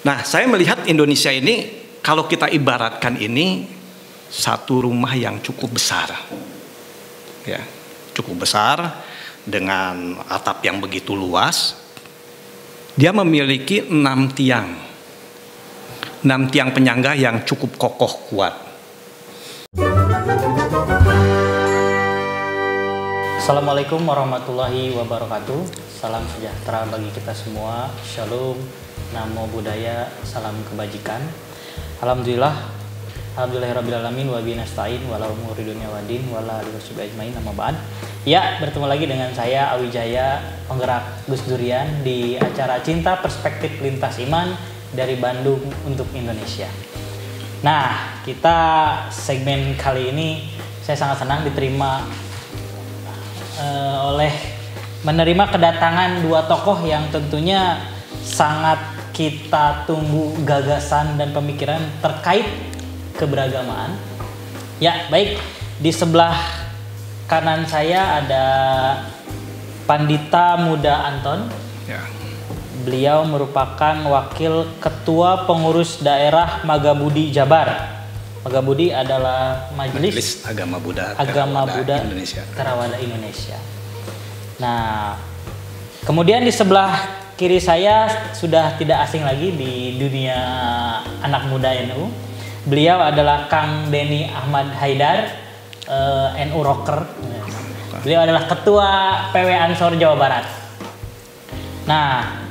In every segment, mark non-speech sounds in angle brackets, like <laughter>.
Nah, saya melihat Indonesia ini kalau kita ibaratkan ini satu rumah yang cukup besar. Ya, cukup besar dengan atap yang begitu luas. Dia memiliki enam tiang. Enam tiang penyangga yang cukup kokoh kuat. Assalamualaikum warahmatullahi wabarakatuh. Salam sejahtera bagi kita semua. Shalom, namo buddhaya, salam kebajikan. Alhamdulillah, alhamdulillahirabbil wa binastain walau umuri dunya wadin wala ajmain nama ba'd. Ya, bertemu lagi dengan saya Awijaya, penggerak Gus Durian di acara Cinta Perspektif Lintas Iman dari Bandung untuk Indonesia. Nah, kita segmen kali ini saya sangat senang diterima uh, oleh menerima kedatangan dua tokoh yang tentunya sangat kita tunggu gagasan dan pemikiran terkait keberagamaan. Ya, baik. Di sebelah kanan saya ada Pandita Muda Anton. Ya. Beliau merupakan wakil ketua pengurus daerah Magabudi Jabar. Magabudi adalah Majelis, Majelis Agama Buddha Agama Terawada Buddha Indonesia. Terawada Indonesia. Nah, kemudian di sebelah kiri saya sudah tidak asing lagi di dunia anak muda NU. Beliau adalah Kang Denny Ahmad Haidar, uh, eh, NU Rocker. Beliau adalah ketua PW Ansor Jawa Barat. Nah,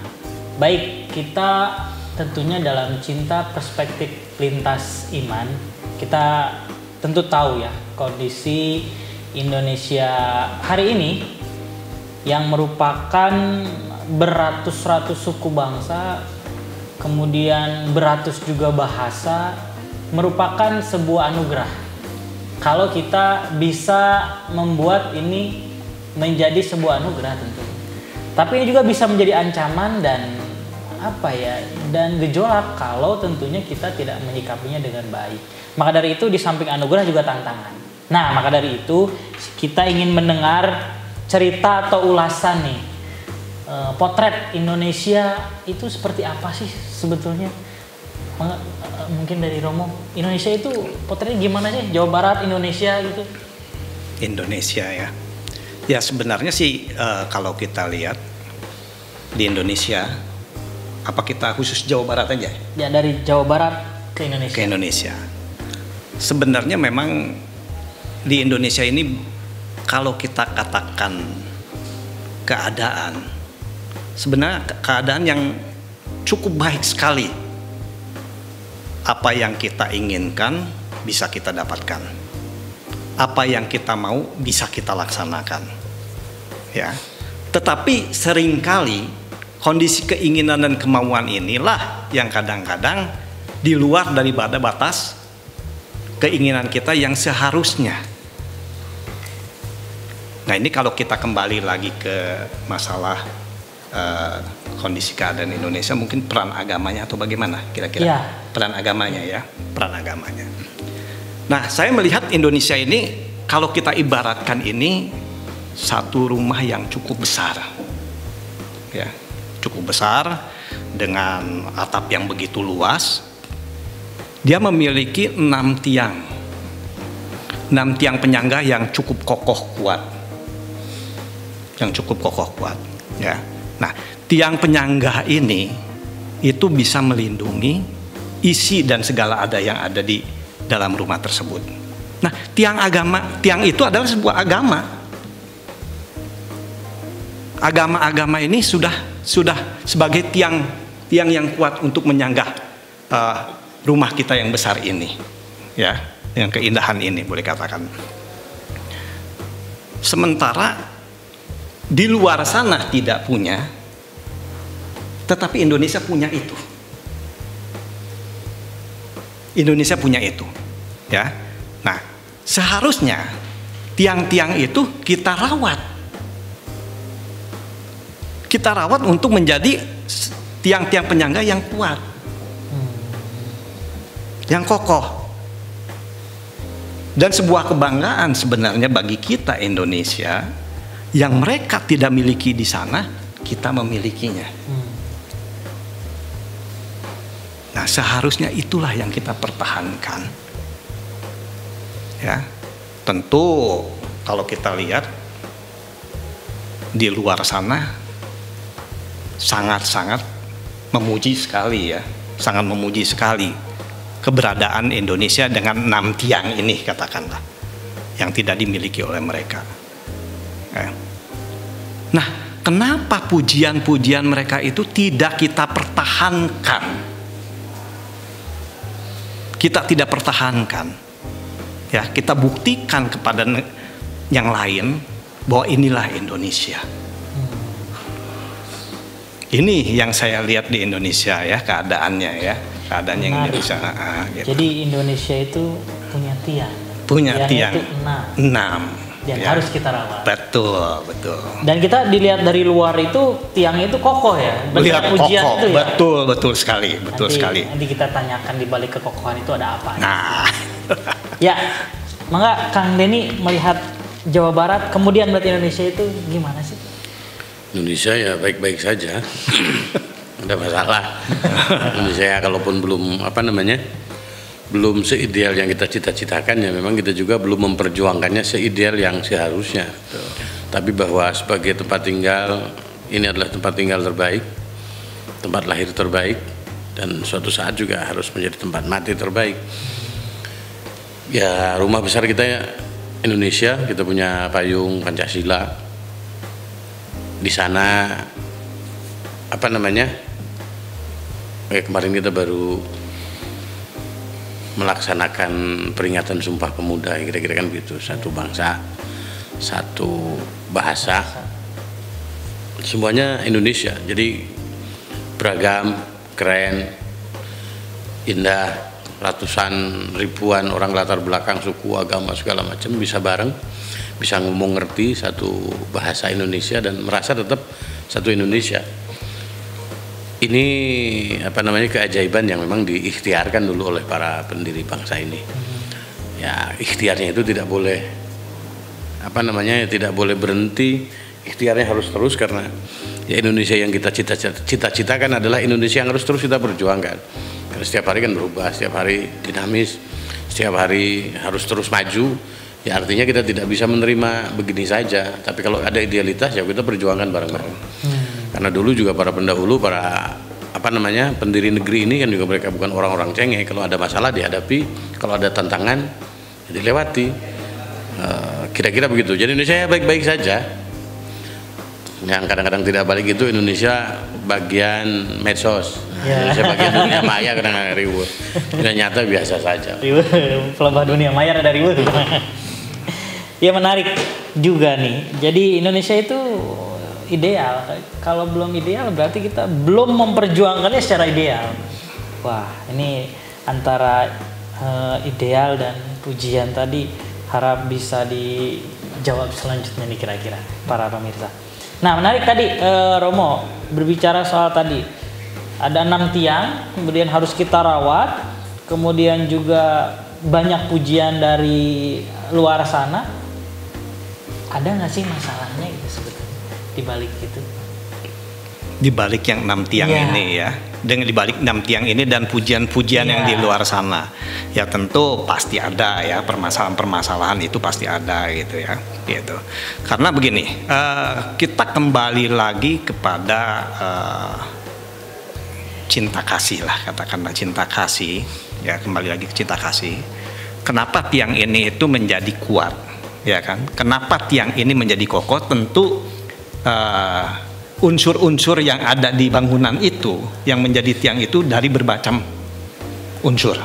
baik kita tentunya dalam cinta perspektif lintas iman kita tentu tahu ya kondisi Indonesia hari ini yang merupakan beratus-ratus suku bangsa, kemudian beratus juga bahasa, merupakan sebuah anugerah. Kalau kita bisa membuat ini menjadi sebuah anugerah tentu. Tapi ini juga bisa menjadi ancaman dan apa ya dan gejolak kalau tentunya kita tidak menyikapinya dengan baik. Maka dari itu di samping anugerah juga tantangan. Nah, maka dari itu kita ingin mendengar cerita atau ulasan nih e, potret Indonesia itu seperti apa sih sebetulnya? E, mungkin dari Romo, Indonesia itu potretnya gimana sih? Jawa Barat, Indonesia gitu? Indonesia ya. Ya sebenarnya sih e, kalau kita lihat di Indonesia apa kita khusus Jawa Barat aja? Ya dari Jawa Barat ke Indonesia. Ke Indonesia sebenarnya memang di Indonesia ini kalau kita katakan keadaan sebenarnya keadaan yang cukup baik sekali. Apa yang kita inginkan bisa kita dapatkan. Apa yang kita mau bisa kita laksanakan. Ya. Tetapi sering kali kondisi keinginan dan kemauan inilah yang kadang-kadang di luar daripada batas keinginan kita yang seharusnya. Nah ini kalau kita kembali lagi ke masalah uh, kondisi keadaan Indonesia, mungkin peran agamanya atau bagaimana kira-kira ya. peran agamanya ya, peran agamanya. Nah saya melihat Indonesia ini kalau kita ibaratkan ini satu rumah yang cukup besar, ya cukup besar dengan atap yang begitu luas, dia memiliki enam tiang, enam tiang penyangga yang cukup kokoh kuat, yang cukup kokoh kuat. Ya, nah tiang penyangga ini itu bisa melindungi isi dan segala ada yang ada di dalam rumah tersebut. Nah, tiang agama, tiang itu adalah sebuah agama. Agama-agama ini sudah sudah sebagai tiang tiang yang kuat untuk menyanggah uh, rumah kita yang besar ini ya dengan keindahan ini boleh katakan sementara di luar sana tidak punya tetapi Indonesia punya itu Indonesia punya itu ya nah seharusnya tiang-tiang itu kita rawat kita rawat untuk menjadi tiang-tiang penyangga yang kuat yang kokoh. Dan sebuah kebanggaan sebenarnya bagi kita Indonesia yang mereka tidak miliki di sana, kita memilikinya. Seharusnya itulah yang kita pertahankan. Ya, tentu kalau kita lihat di luar sana sangat-sangat memuji sekali ya, sangat memuji sekali keberadaan Indonesia dengan enam tiang ini katakanlah yang tidak dimiliki oleh mereka. Ya. Nah, kenapa pujian-pujian mereka itu tidak kita pertahankan? Kita tidak pertahankan. Ya, kita buktikan kepada yang lain bahwa inilah Indonesia. Ini yang saya lihat di Indonesia ya keadaannya ya keadaannya yang Indonesia. Ah, gitu. Jadi Indonesia itu punya tiang. Punya tiang. Itu enam. Enam. Dan ya. harus kita rawat. Betul, betul. Dan kita dilihat dari luar itu tiangnya itu kokoh ya. Lihat ujian kokoh. Itu ya? Betul, betul sekali, betul nanti, sekali. Nanti kita tanyakan di balik kekokohan itu ada apa. Nah. <laughs> ya, maka Kang Denny melihat Jawa Barat, kemudian berarti Indonesia itu gimana sih? Indonesia ya baik-baik saja, <clears throat> ada masalah. <laughs> Indonesia ya, kalaupun belum apa namanya, belum seideal yang kita cita-citakan ya memang kita juga belum memperjuangkannya seideal yang seharusnya. Tapi bahwa sebagai tempat tinggal ini adalah tempat tinggal terbaik, tempat lahir terbaik, dan suatu saat juga harus menjadi tempat mati terbaik. Ya rumah besar kita ya Indonesia kita punya payung Pancasila di sana apa namanya eh, kemarin kita baru melaksanakan peringatan Sumpah Pemuda kira-kira kan begitu. Satu bangsa satu bahasa. Semuanya Indonesia. Jadi beragam keren indah ratusan ribuan orang latar belakang suku agama segala macam bisa bareng bisa ngomong ngerti satu bahasa Indonesia dan merasa tetap satu Indonesia ini apa namanya keajaiban yang memang diikhtiarkan dulu oleh para pendiri bangsa ini ya ikhtiarnya itu tidak boleh apa namanya tidak boleh berhenti ikhtiarnya harus terus karena ya Indonesia yang kita cita-citakan adalah Indonesia yang harus terus kita perjuangkan karena setiap hari kan berubah, setiap hari dinamis, setiap hari harus terus maju. Ya artinya kita tidak bisa menerima begini saja. Tapi kalau ada idealitas ya kita perjuangkan bareng-bareng. Hmm. Karena dulu juga para pendahulu, para apa namanya pendiri negeri ini kan juga mereka bukan orang-orang cengeng. Kalau ada masalah dihadapi, kalau ada tantangan ya dilewati. Eh, kira-kira uh, begitu. Jadi Indonesia ya baik-baik saja. Yang kadang-kadang tidak balik itu Indonesia bagian medsos Ya. Saya bagian dunia maya kadang ribu. Dunia nyata biasa saja. Pelebah dunia maya ada ribu. <laughs> ya menarik juga nih. Jadi Indonesia itu ideal. Kalau belum ideal berarti kita belum memperjuangkannya secara ideal. Wah, ini antara uh, ideal dan pujian tadi harap bisa dijawab selanjutnya nih kira-kira para pemirsa. Nah, menarik tadi uh, Romo berbicara soal tadi ada enam tiang kemudian harus kita rawat kemudian juga banyak pujian dari luar sana ada nggak sih masalahnya gitu di balik itu di balik yang enam tiang yeah. ini ya. Dengan di balik enam tiang ini dan pujian-pujian yeah. yang di iya. luar sana. Ya tentu pasti ada ya permasalahan-permasalahan itu pasti ada gitu ya gitu. Karena begini uh, kita kembali lagi kepada uh, cinta kasih lah katakanlah cinta kasih. Ya kembali lagi ke cinta kasih. Kenapa tiang ini itu menjadi kuat? Ya kan? Kenapa tiang ini menjadi kokoh? Tentu uh, unsur-unsur yang ada di bangunan itu yang menjadi tiang itu dari bermacam unsur.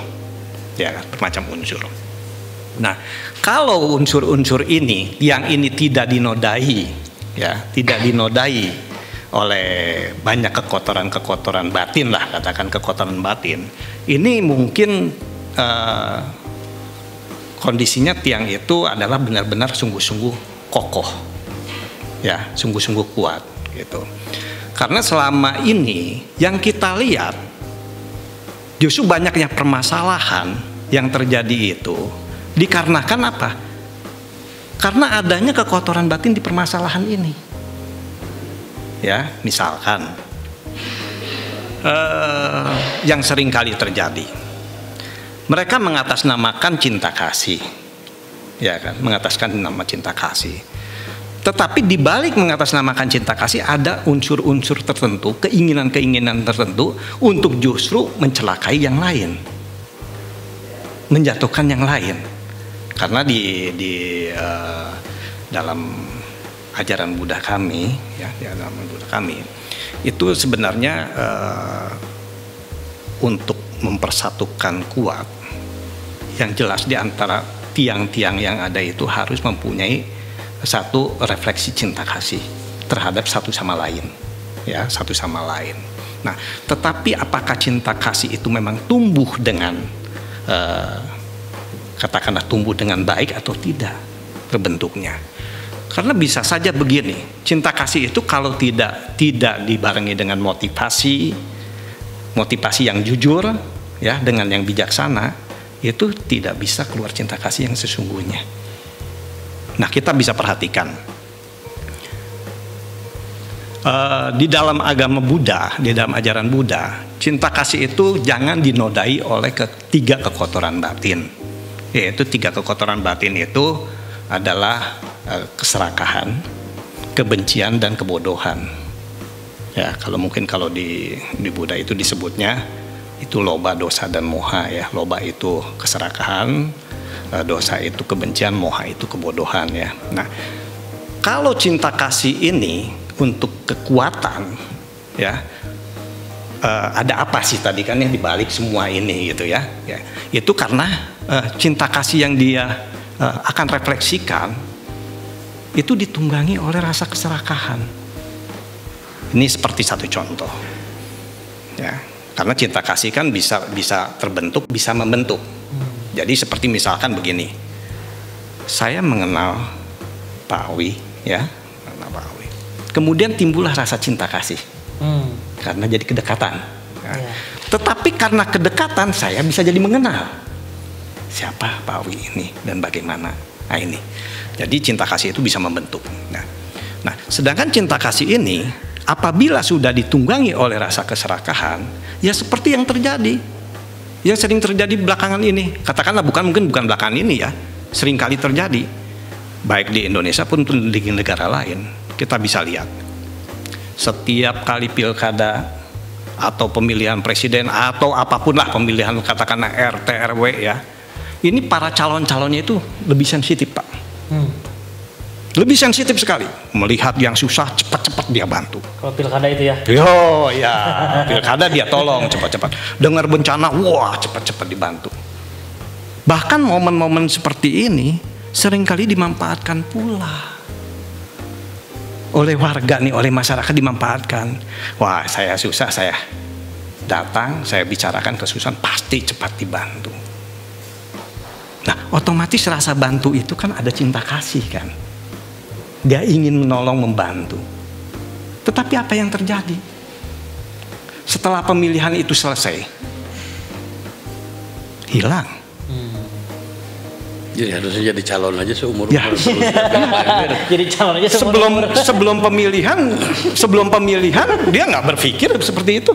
Ya bermacam unsur. Nah kalau unsur-unsur ini yang ini tidak dinodai ya tidak dinodai oleh banyak kekotoran-kekotoran batin lah katakan kekotoran batin ini mungkin uh, kondisinya tiang itu adalah benar-benar sungguh-sungguh kokoh ya sungguh-sungguh kuat gitu karena selama ini yang kita lihat justru banyaknya permasalahan yang terjadi itu dikarenakan apa karena adanya kekotoran batin di permasalahan ini ya misalkan uh, yang sering kali terjadi. Mereka mengatasnamakan cinta kasih, ya kan, mengataskan nama cinta kasih. Tetapi di balik mengatasnamakan cinta kasih ada unsur-unsur tertentu, keinginan-keinginan tertentu untuk justru mencelakai yang lain, menjatuhkan yang lain. Karena di di uh, dalam ajaran Buddha kami, ya, di dalam Buddha kami, itu sebenarnya uh, untuk mempersatukan kuat yang jelas di antara tiang-tiang yang ada itu harus mempunyai satu refleksi cinta kasih terhadap satu sama lain. Ya satu sama lain. Nah tetapi apakah cinta kasih itu memang tumbuh dengan uh, katakanlah tumbuh dengan baik atau tidak terbentuknya? Karena bisa saja begini cinta kasih itu kalau tidak tidak dibarengi dengan motivasi motivasi yang jujur ya dengan yang bijaksana itu tidak bisa keluar cinta kasih yang sesungguhnya Nah, kita bisa perhatikan uh, di dalam agama Buddha, di dalam ajaran Buddha, cinta kasih itu jangan dinodai oleh ketiga kekotoran batin. Yaitu tiga kekotoran batin itu adalah uh, keserakahan, kebencian dan kebodohan. Ya, kalau mungkin kalau di di Buddha itu disebutnya itu loba, dosa dan moha ya. Loba itu keserakahan, dosa itu kebencian, moha itu kebodohan ya. Nah, kalau cinta kasih ini untuk kekuatan ya uh, ada apa sih tadi kan yang dibalik semua ini gitu ya, ya itu karena uh, cinta kasih yang dia akan refleksikan itu ditunggangi oleh rasa keserakahan. Ini seperti satu contoh ya. Karena cinta kasih kan bisa bisa terbentuk bisa membentuk jadi seperti misalkan begini, saya mengenal Pak Awi, ya, mengenal Pak Awi. Kemudian timbullah rasa cinta kasih, hmm. karena jadi kedekatan. Ya. Yeah. Tetapi karena kedekatan saya bisa jadi mengenal siapa Pak Awi ini dan bagaimana. Nah ini, jadi cinta kasih itu bisa membentuk. Nah, nah sedangkan cinta kasih ini apabila sudah ditunggangi oleh rasa keserakahan, ya seperti yang terjadi yang sering terjadi belakangan ini. Katakanlah bukan mungkin bukan belakangan ini ya. Sering kali terjadi. Baik di Indonesia pun di negara lain. Kita bisa lihat. Setiap kali pilkada atau pemilihan presiden atau apa pun lah pemilihan katakanlah RT RW ya. Ini para calon-calonnya itu lebih sensitif pak. Hmm lebih sensitif sekali melihat yang susah cepat-cepat dia bantu. Kalau pilkada itu ya? Yo ya pilkada dia tolong cepat-cepat. Dengar bencana, wah cepat-cepat dibantu. Bahkan momen-momen seperti ini sering kali dimanfaatkan pula oleh warga nih, oleh masyarakat dimanfaatkan. Wah saya susah, saya datang, saya bicarakan kesusahan, pasti cepat dibantu. Nah otomatis rasa bantu itu kan ada cinta kasih kan dia ingin menolong membantu. Tetapi apa yang terjadi? Setelah pemilihan itu selesai, hilang. Hmm. Jadi harusnya jadi calon aja seumur ya. <laughs> jadi calon aja seumur sebelum sebelum pemilihan sebelum pemilihan dia nggak berpikir seperti itu.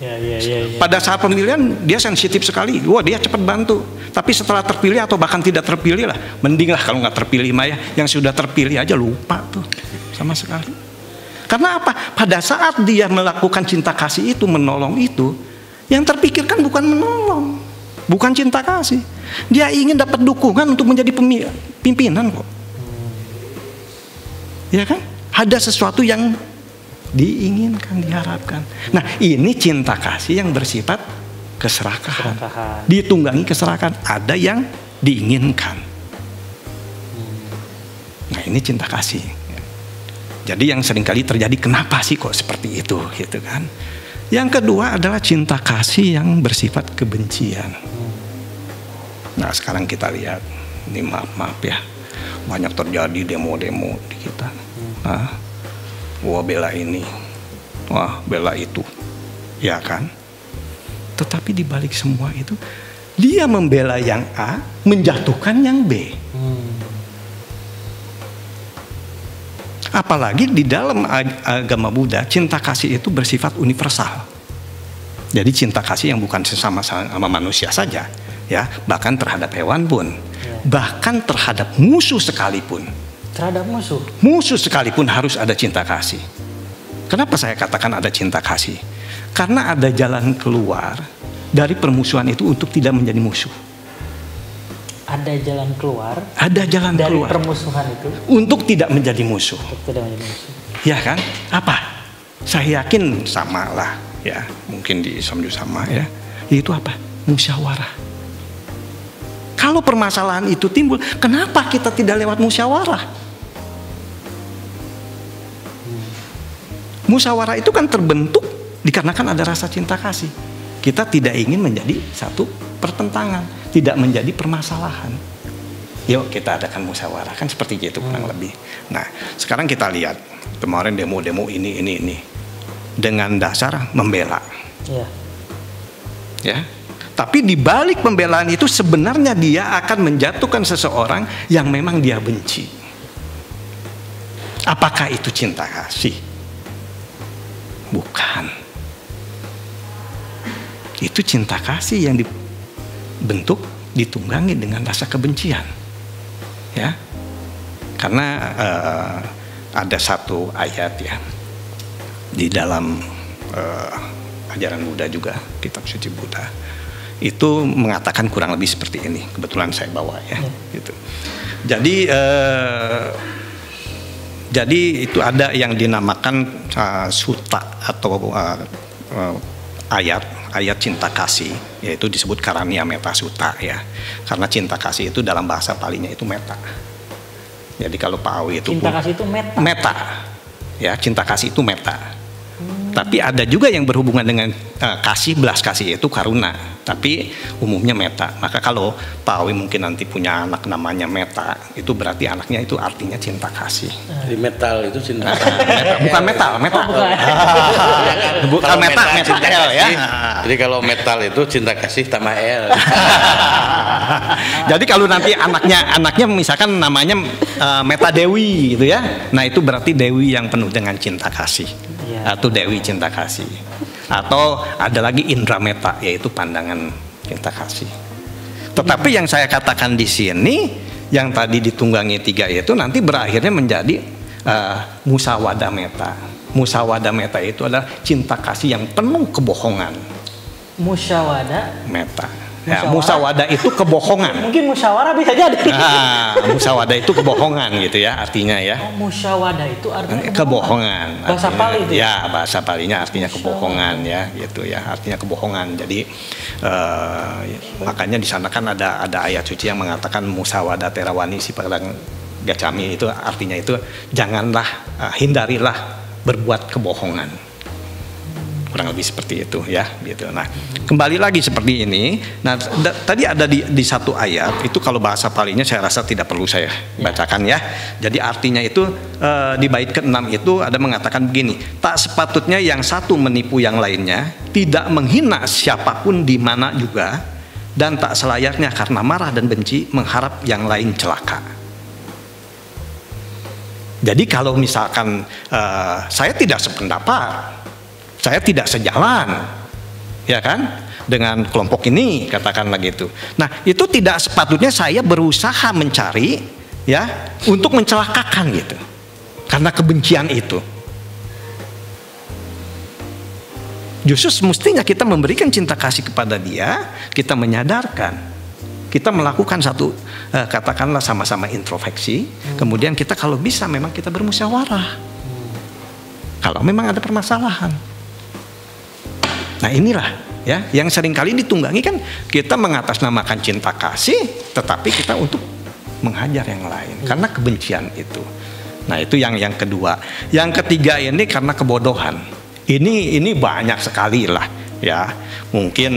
Ya, ya, ya. Pada saat pemilihan dia sensitif sekali. Wah dia cepat bantu. Tapi setelah terpilih atau bahkan tidak terpilih lah, mending lah kalau nggak terpilih Maya. Yang sudah terpilih aja lupa tuh sama sekali. Karena apa? Pada saat dia melakukan cinta kasih itu, menolong itu, yang terpikirkan bukan menolong, bukan cinta kasih. Dia ingin dapat dukungan untuk menjadi pimpinan kok. Ya kan? Ada sesuatu yang diinginkan, diharapkan. Nah, ini cinta kasih yang bersifat keserakahan. keserakahan. Ditunggangi keserakahan. Ada yang diinginkan. Hmm. Nah, ini cinta kasih. Jadi yang sering kali terjadi kenapa sih kok seperti itu gitu kan? Yang kedua adalah cinta kasih yang bersifat kebencian. Hmm. Nah, sekarang kita lihat ini maaf maaf ya. Banyak terjadi demo-demo di kita. Hmm. Nah, wah bela ini, wah bela itu, ya kan? Tetapi di balik semua itu, dia membela yang A, menjatuhkan yang B. Hmm. Apalagi di dalam agama Buddha, cinta kasih itu bersifat universal. Jadi cinta kasih yang bukan sesama sama manusia saja, ya, bahkan terhadap hewan pun, ya. bahkan terhadap musuh sekalipun. Terhadap musuh. Musuh sekalipun harus ada cinta kasih. Kenapa saya katakan ada cinta kasih? Karena ada jalan keluar dari permusuhan itu untuk tidak menjadi musuh. Ada jalan keluar. Ada jalan dari keluar. permusuhan itu. Untuk tidak menjadi musuh. Untuk tidak menjadi musuh. Ya kan? Apa? Saya yakin sama lah ya. Mungkin di Islam juga sama ya. Itu apa? Musyawarah. Kalau permasalahan itu timbul, kenapa kita tidak lewat musyawarah? Musyawarah itu kan terbentuk dikarenakan ada rasa cinta kasih. Kita tidak ingin menjadi satu pertentangan, tidak menjadi permasalahan. Yuk kita adakan musyawarah kan seperti itu kurang hmm. lebih. Nah sekarang kita lihat kemarin demo-demo ini ini ini dengan dasar membela. Ya. Ya. Tapi di balik pembelaan itu sebenarnya dia akan menjatuhkan seseorang yang memang dia benci. Apakah itu cinta kasih? Bukan itu cinta kasih yang dibentuk ditunggangi dengan rasa kebencian ya karena uh, ada satu ayat ya di dalam uh, ajaran Buddha juga kitab suci Buddha itu mengatakan kurang lebih seperti ini kebetulan saya bawa ya, ya. gitu. Jadi uh, jadi itu ada yang dinamakan uh, suta atau uh, uh, ayat ayat cinta kasih yaitu disebut karania meta suta ya. Karena cinta kasih itu dalam bahasa palinya itu meta. Jadi kalau Pak Awi itu cinta kasih itu meta. meta. Ya cinta kasih itu meta tapi ada juga yang berhubungan dengan uh, kasih belas kasih itu karuna, tapi umumnya meta. Maka kalau Pak Awi mungkin nanti punya anak namanya meta, itu berarti anaknya itu artinya cinta kasih. Di metal itu cinta. meta. Bukan metal, metal. Oh, bukan. bukan <laughs> meta, metal, metal ya. Jadi kalau metal itu cinta kasih tambah L. <laughs> Jadi kalau nanti anaknya anaknya misalkan namanya uh, Meta Dewi gitu ya. Nah, itu berarti Dewi yang penuh dengan cinta kasih. Atau Dewi cinta kasih atau ada lagi Indra Meta yaitu pandangan cinta kasih. Tetapi yang saya katakan di sini yang tadi ditunggangi tiga itu nanti berakhirnya menjadi uh, musawada meta. Musawada meta itu adalah cinta kasih yang penuh kebohongan. Musawada meta Ya, musyawarah itu kebohongan. Mungkin musyawarah bisa jadi. Nah, musyawarah itu kebohongan gitu ya artinya ya. Oh, musyawarah itu artinya kebohongan. kebohongan bahasa artinya, Pali itu. Ya? ya, bahasa Palinya artinya kebohongan ya gitu ya, artinya kebohongan. Jadi uh, makanya di sana kan ada ada ayat suci yang mengatakan musawada terawani si padang gacami itu artinya itu janganlah uh, hindarilah berbuat kebohongan kurang lebih seperti itu ya gitu. Nah kembali lagi seperti ini. Nah tadi ada di, di satu ayat itu kalau bahasa palinya saya rasa tidak perlu saya bacakan ya. Jadi artinya itu e, di bait ke-6 itu ada mengatakan begini tak sepatutnya yang satu menipu yang lainnya tidak menghina siapa pun di mana juga dan tak selayaknya karena marah dan benci mengharap yang lain celaka. Jadi kalau misalkan uh, saya tidak sependapat saya tidak sejalan. Ya kan? Dengan kelompok ini katakanlah gitu nah itu tidak sepatutnya saya berusaha mencari ya untuk mencelakakan gitu. Karena kebencian itu. Justru semestinya kita memberikan cinta kasih kepada dia kita menyadarkan. Kita melakukan satu eh, katakanlah sama-sama introspeksi. Kemudian kita kalau bisa memang kita bermusyawarah. Kalau memang ada permasalahan Nah inilah ya yang sering kali ditunggangi kan kita mengatasnamakan cinta kasih, tetapi kita untuk menghajar yang lain karena kebencian itu. Nah itu yang yang kedua. Yang ketiga ini karena kebodohan. Ini ini banyak sekali lah ya. Mungkin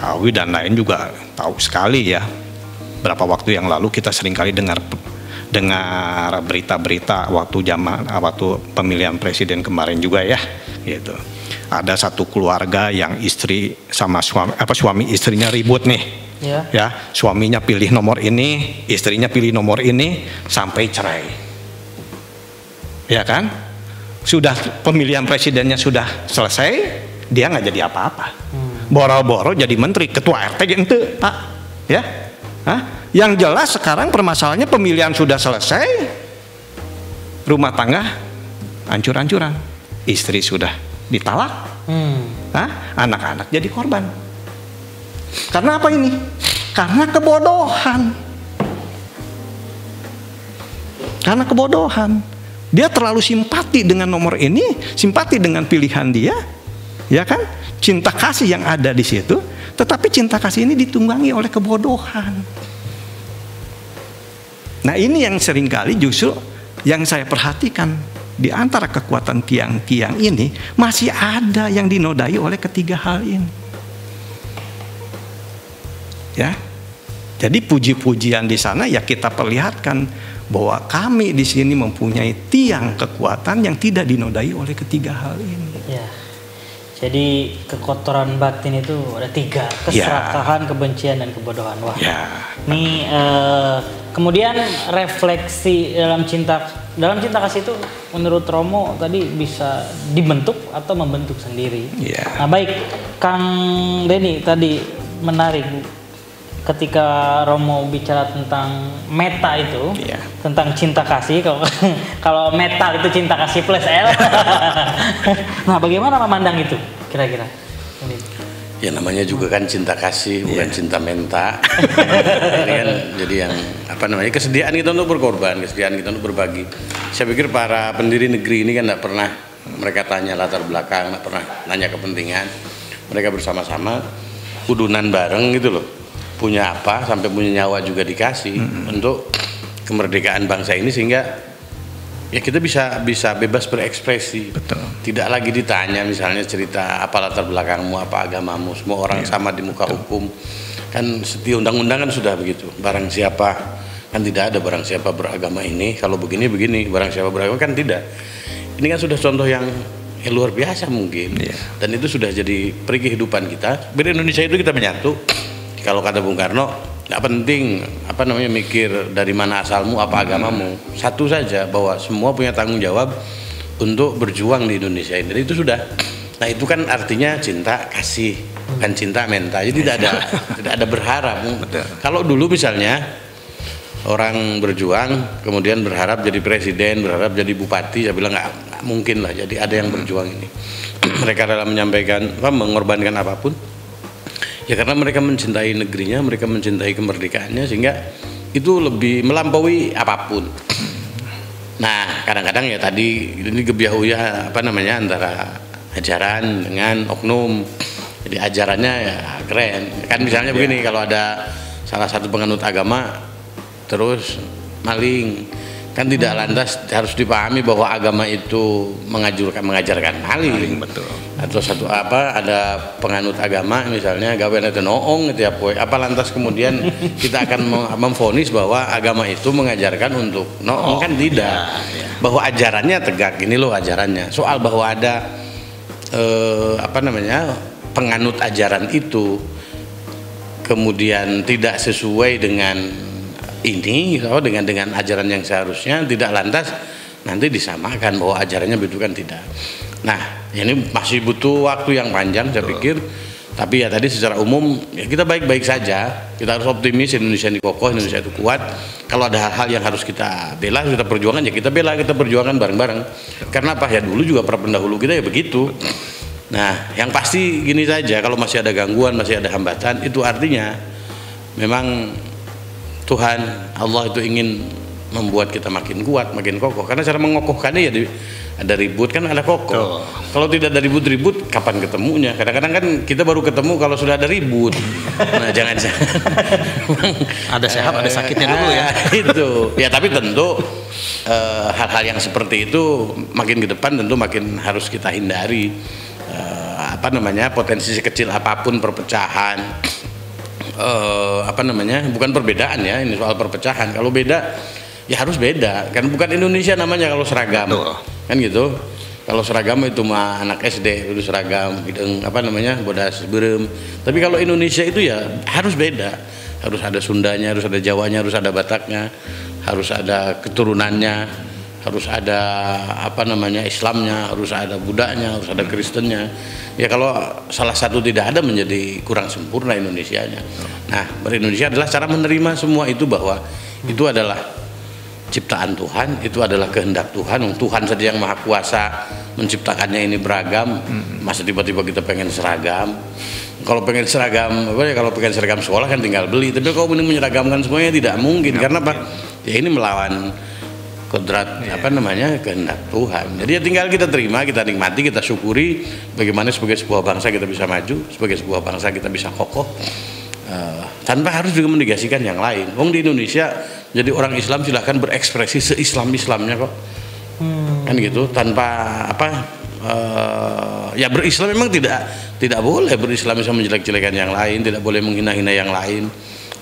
Awi dan lain juga tahu sekali ya. Berapa waktu yang lalu kita sering kali dengar dengar berita-berita waktu zaman waktu pemilihan presiden kemarin juga ya gitu ada satu keluarga yang istri sama suami apa suami istrinya ribut nih ya. ya suaminya pilih nomor ini istrinya pilih nomor ini sampai cerai ya kan sudah pemilihan presidennya sudah selesai dia nggak jadi apa-apa. Hmm. Boro-boro jadi menteri, ketua RT gitu, Pak. Ya. Hah? Yang jelas sekarang permasalahannya pemilihan sudah selesai, rumah tangga hancur-hancuran, istri sudah ditalak, hmm. anak-anak jadi korban. Karena apa ini? Karena kebodohan. Karena kebodohan. Dia terlalu simpati dengan nomor ini, simpati dengan pilihan dia, ya kan? Cinta kasih yang ada di situ, tetapi cinta kasih ini ditunggangi oleh kebodohan. Nah ini yang sering kali justru yang saya perhatikan di antara kekuatan tiang-tiang ini masih ada yang dinodai oleh ketiga hal ini. Ya. Jadi puji-pujian di sana ya kita perlihatkan bahwa kami di sini mempunyai tiang kekuatan yang tidak dinodai oleh ketiga hal ini. Ya. Jadi kekotoran batin itu ada tiga, keserakahan, ya. kebencian dan kebodohan. Wah. Ya. Ini uh, kemudian refleksi dalam cinta dalam cinta kasih itu menurut Romo tadi bisa dibentuk atau membentuk sendiri. Ya. Nah, baik Kang Denny tadi menarik ketika Romo bicara tentang meta itu yeah. tentang cinta kasih kalau <laughs> kalau metal itu cinta kasih plus L. <laughs> Nah bagaimana memandang itu kira-kira? Ya namanya juga kan cinta kasih bukan yeah. cinta menta. Ini <laughs> kan jadi yang apa namanya kesediaan kita untuk berkorban kesediaan kita untuk berbagi. Saya pikir para pendiri negeri ini kan tidak pernah mereka tanya latar belakang tidak pernah nanya kepentingan. Mereka bersama-sama kudunan bareng gitu loh punya apa sampai punya nyawa juga dikasih hmm. untuk kemerdekaan bangsa ini sehingga ya kita bisa bisa bebas berekspresi. Betul. Tidak lagi ditanya misalnya cerita apa latar belakangmu, apa agamamu, semua orang yeah. sama di muka Betul. hukum. Kan setiap undang-undang kan sudah begitu. Barang siapa kan tidak ada barang siapa beragama ini, kalau begini begini, barang siapa beragama kan tidak. Ini kan sudah contoh yang ya luar biasa mungkin. Yeah. Dan itu sudah jadi peri kehidupan kita. Di Indonesia itu kita menyatu kalau kata Bung Karno tidak penting apa namanya mikir dari mana asalmu apa agamamu. Satu saja bahwa semua punya tanggung jawab untuk berjuang di Indonesia ini. Itu sudah. Nah itu kan artinya cinta kasih kan cinta menta jadi tidak ada <laughs> tidak ada berharap. Kalau dulu misalnya orang berjuang kemudian berharap jadi presiden berharap jadi bupati saya bilang nggak mungkin lah. Jadi ada yang berjuang ini. <clears throat> Mereka dalam menyampaikan apa mengorbankan apa pun ya karena mereka mencintai negerinya mereka mencintai kemerdekaannya sehingga itu lebih melampaui apa pun. Nah kadang-kadang ya tadi ini gebiahuya apa namanya antara ajaran dengan oknum. Jadi ajarannya ya keren. Kan misalnya begini ya. kalau ada salah satu penganut agama terus maling kan tidak lantas harus dipahami bahwa agama itu mengajurkan mengajarkan maling betul. Atau satu apa ada penganut agama misalnya gawe itu noong gitu ya poe. Apa lantas kemudian <laughs> kita akan memfonis bahwa agama itu mengajarkan untuk noong? Oh, kan tidak. ya, ya. bahwa ajarannya tegak ini loh ajarannya. Soal bahwa ada eh, apa namanya penganut ajaran itu kemudian tidak sesuai dengan ini gitu, dengan dengan ajaran yang seharusnya tidak lantas nanti disamakan bahwa ajarannya begitu kan tidak. Nah ini masih butuh waktu yang panjang saya pikir. Tapi ya tadi secara umum ya kita baik-baik saja. Kita harus optimis Indonesia ini kokoh, Indonesia itu kuat. Kalau ada hal-hal yang harus kita bela, kita perjuangkan ya kita bela, kita perjuangkan bareng-bareng. Karena apa ya dulu juga para pendahulu kita ya begitu. Nah, yang pasti gini saja, kalau masih ada gangguan, masih ada hambatan, itu artinya memang Tuhan Allah itu ingin membuat kita makin kuat, makin kokoh. Karena cara mengokohkannya ya di, ada ribut kan ada kokoh. Oh. Kalau tidak ada ribut-ribut, kapan ketemunya? Kadang-kadang kan kita baru ketemu kalau sudah ada ribut. Nah <laughs> jangan jangan. <laughs> ada sehat, ada sakitnya dulu ya. <laughs> itu. Ya tapi tentu eh, hal-hal uh, yang seperti itu makin ke depan tentu makin harus kita hindari. Uh, apa namanya potensi kecil apa pun perpecahan uh, apa namanya bukan perbedaan ya ini soal perpecahan. Kalau beda ya harus beda. Kan bukan Indonesia namanya kalau seragam. Betul. kan gitu? Kalau seragam itu mah anak SD itu seragam gitu apa namanya bodas berem. Tapi kalau Indonesia itu ya harus beda. Harus ada Sundanya harus ada Jawanya harus ada Bataknya harus ada keturunannya harus ada apa namanya Islamnya, harus ada Budanya, harus ada Kristennya. Ya kalau salah satu tidak ada menjadi kurang sempurna Indonesianya. Nah, berindonesia adalah cara menerima semua itu bahwa itu adalah ciptaan Tuhan, itu adalah kehendak Tuhan. Tuhan saja yang maha kuasa menciptakannya ini beragam. Masa tiba-tiba kita pengen seragam. Kalau pengen seragam, apa ya kalau pengen seragam sekolah kan tinggal beli. Tapi kalau ingin menyeragamkan semuanya tidak mungkin. Karena apa? Ya ini melawan kodrat yeah. apa namanya kehendak Tuhan. Jadi ya tinggal kita terima, kita nikmati, kita syukuri bagaimana sebagai sebuah bangsa kita bisa maju, sebagai sebuah bangsa kita bisa kokoh uh, tanpa harus juga menegasikan yang lain. Wong di Indonesia jadi orang Islam silahkan berekspresi seislam Islamnya kok, hmm. kan gitu tanpa apa uh, ya berislam memang tidak tidak boleh berislam bisa menjelek-jelekan yang lain, tidak boleh menghina-hina yang lain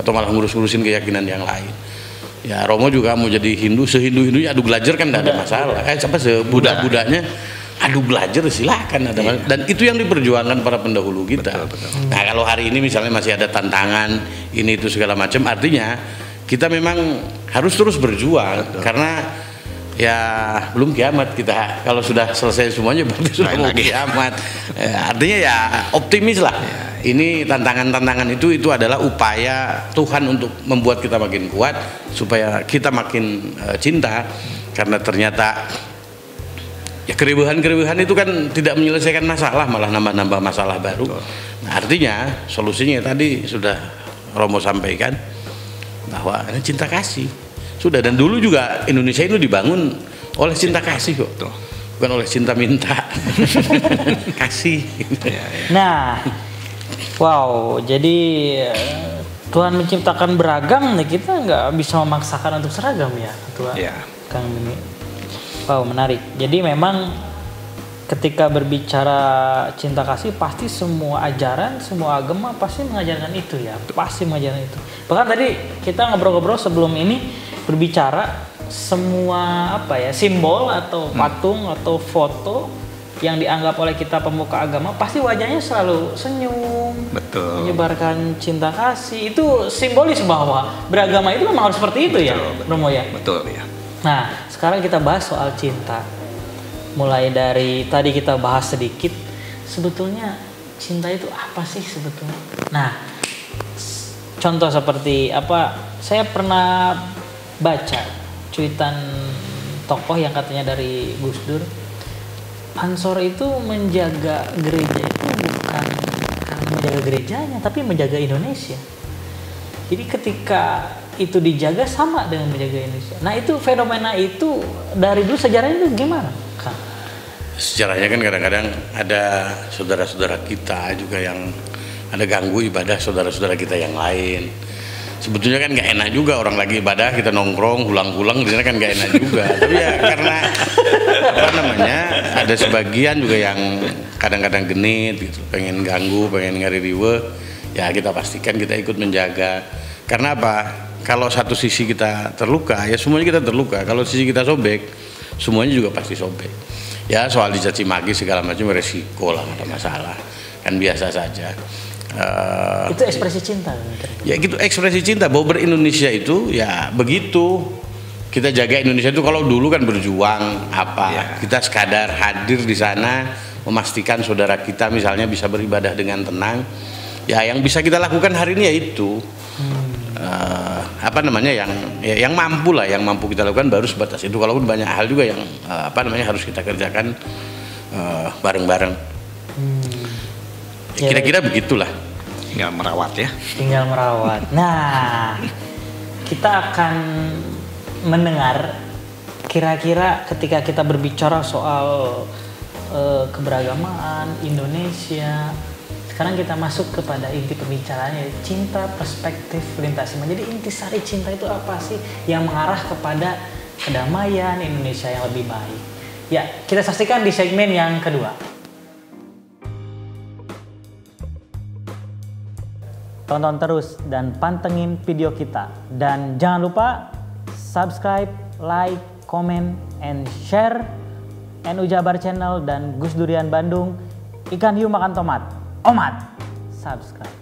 atau malah ngurus-ngurusin keyakinan yang lain ya Romo juga mau jadi Hindu sehindu Hindunya adu belajar kan tidak ada masalah. Eh siapa sebudak budaknya adu belajar silahkan ada iya. dan itu yang diperjuangkan para pendahulu kita. Betul, betul. nah kalau hari ini misalnya masih ada tantangan ini itu segala macam artinya kita memang harus terus berjuang betul. karena ya belum kiamat kita. Kalau sudah selesai semuanya berarti sudah mau kiamat. Ya, artinya ya optimis lah. Ya ini tantangan-tantangan itu itu adalah upaya Tuhan untuk membuat kita makin kuat supaya kita makin uh, cinta karena ternyata ya keribuhan-keribuhan itu kan tidak menyelesaikan masalah malah nambah-nambah masalah baru. Nah, artinya solusinya tadi sudah Romo sampaikan bahwa ini cinta kasih. Sudah dan dulu juga Indonesia itu dibangun oleh cinta kasih kok. Bukan oleh cinta minta. <laughs> kasih. Ya, ya. Nah, Wow, jadi eh, Tuhan menciptakan beragam, nih kita nggak bisa memaksakan untuk seragam ya, Tuhan. Iya. Kang ini. Wow, menarik. Jadi memang ketika berbicara cinta kasih pasti semua ajaran, semua agama pasti mengajarkan itu ya, pasti mengajarkan itu. Bahkan tadi kita ngobrol-ngobrol sebelum ini berbicara semua apa ya simbol atau hmm. patung hmm. atau foto yang dianggap oleh kita pemuka agama pasti wajahnya selalu senyum, betul, menyebarkan cinta kasih itu simbolis bahwa beragama itu memang harus seperti itu ya, betul, ya, betul, Romo ya. Betul ya. Nah sekarang kita bahas soal cinta, mulai dari tadi kita bahas sedikit sebetulnya cinta itu apa sih sebetulnya? Nah contoh seperti apa? Saya pernah baca cuitan tokoh yang katanya dari Gus Dur Ansor itu menjaga gereja itu bukan menjaga gerejanya tapi menjaga Indonesia. Jadi ketika itu dijaga sama dengan menjaga Indonesia. Nah itu fenomena itu dari dulu sejarahnya itu gimana? Kang? Sejarahnya kan kadang-kadang ada saudara-saudara kita juga yang ada ganggu ibadah saudara-saudara kita yang lain sebetulnya kan nggak enak juga orang lagi ibadah kita nongkrong pulang-pulang di kan nggak enak juga. Tapi ya karena apa namanya ada sebagian juga yang kadang-kadang genit gitu pengen ganggu pengen ngari riwe ya kita pastikan kita ikut menjaga. Karena apa? Kalau satu sisi kita terluka ya semuanya kita terluka. Kalau sisi kita sobek semuanya juga pasti sobek. Ya soal dicaci maki segala macam resiko lah ada masalah. Kan biasa saja Uh, itu ekspresi cinta. Ya gitu ekspresi cinta bahwa berindonesia itu ya begitu. Kita jaga Indonesia itu kalau dulu kan berjuang apa ya. kita sekadar hadir di sana memastikan saudara kita misalnya bisa beribadah dengan tenang. Ya yang bisa kita lakukan hari ini ya itu. Hmm. Uh, apa namanya yang ya, yang mampu lah yang mampu kita lakukan baru sebatas itu kalaupun banyak hal juga yang uh, apa namanya harus kita kerjakan bareng-bareng. Uh, hmm Ya, kira-kira begitulah. Tinggal merawat ya. Tinggal merawat. Nah kita akan mendengar kira-kira ketika kita berbicara soal uh, keberagamaan Indonesia sekarang kita masuk kepada inti pembicaraannya cinta perspektif lintas iman. Jadi intisari cinta itu apa sih yang mengarah kepada kedamaian Indonesia yang lebih baik? Ya kita saksikan di segmen yang kedua Tonton terus dan pantengin video kita. Dan jangan lupa subscribe, like, comment, and share NU Jabar Channel dan Gus Durian Bandung. Ikan hiu makan tomat. Omat. Subscribe.